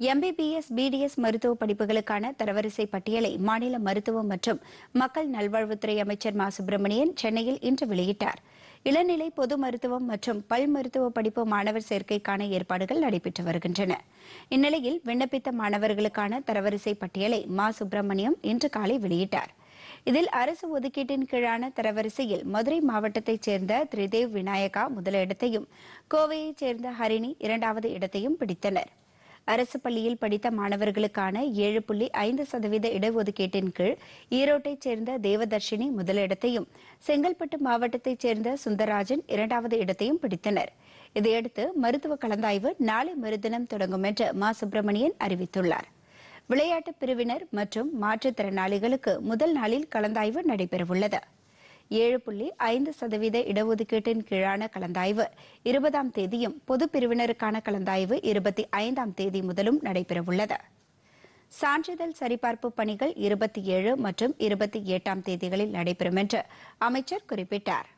MBBS BDS மருத்துவ படிப்புகளுக்கான தரவரிசை பட்டியலை மாநில மருத்துவம் மற்றும் மக்கள் நல்வாழ்வுத்துறை அமைச்சர் மா. சுப்பிரமணியன் சென்னையில் இன்று வெளியிட்டார். இளநிலை பொது மருத்துவம் மற்றும் பல் மருத்துவ படிப்பு மாணவர் சேர்க்கைக்கான ஏற்பாடுகள் நடைபெற்று வருகின்றன. இந்நிலையில் விண்ணப்பித்த மாணவர்களுக்கான தரவரிசை பட்டியலை மா. சுப்பிரமணியம் இன்று காலை வெளியிட்டார். இதில் அரசு ஒதுக்கீட்டின் கீழான தரவரிசையில் மதுரை மாவட்டத்தைச் சேர்ந்த திரிதேவ் விநாயகா முதலிடத்தையும் கோவையைச் சேர்ந்த ஹரிணி இரண்டாவது இடத்தையும் பிடித்தனர். அரசு பள்ளியில் படித்த மாணவர்களுக்கான ஏழு புள்ளி ஐந்து சதவீத இடஒதுக்கீட்டின் கீழ் ஈரோட்டைச் சேர்ந்த தேவதர்ஷினி முதலிடத்தையும் செங்கல்பட்டு மாவட்டத்தைச் சேர்ந்த சுந்தரராஜன் இரண்டாவது இடத்தையும் பிடித்தனர். இதையடுத்து மருத்துவ கலந்தாய்வு நாளை மறுதினம் தொடங்கும் என்று மா. சுப்பிரமணியன் அறிவித்துள்ளார். விளையாட்டு பிரிவினர் மற்றும் மாற்றுத்திறனாளிகளுக்கு முதல் நாளில் கலந்தாய்வு நடைபெறவுள்ளது. ஏழு புள்ளி ஐந்து சதவீத இடஒதுக்கீட்டின் கீழான கலந்தாய்வு. இருபதாம் தேதியும் பொது பிரிவினருக்கான கலந்தாய்வு இருபத்தி ஐந்தாம் தேதி முதலும் நடைபெறவுள்ளது. சான்றிதழ் சரிபார்ப்பு பணிகள் இருபத்தி ஏழு மற்றும் இருபத்தி எட்டாம் தேதிகளில் நடைபெறும் என்று அமைச்சர் குறிப்பிட்டார்.